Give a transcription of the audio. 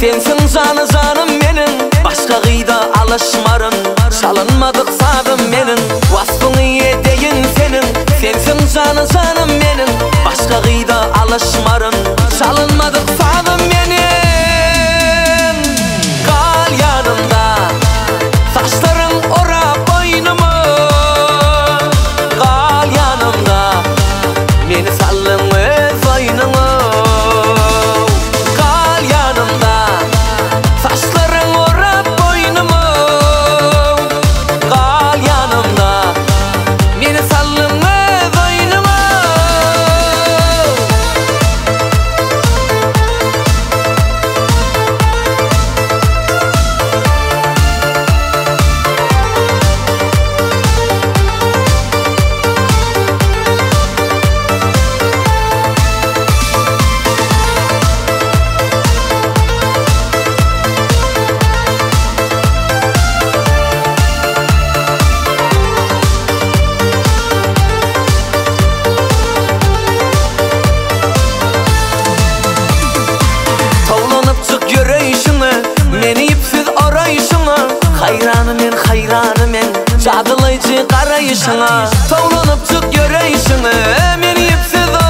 сенсің жаны жаным менің басқа қида алышмарым Шалынмадық садым менің уаспың етейін сенің сенсің жаны жаным менің басқа қида алышмарым жадылайчы қарайышыңа тауланып түк ерейшіңі мен епсіз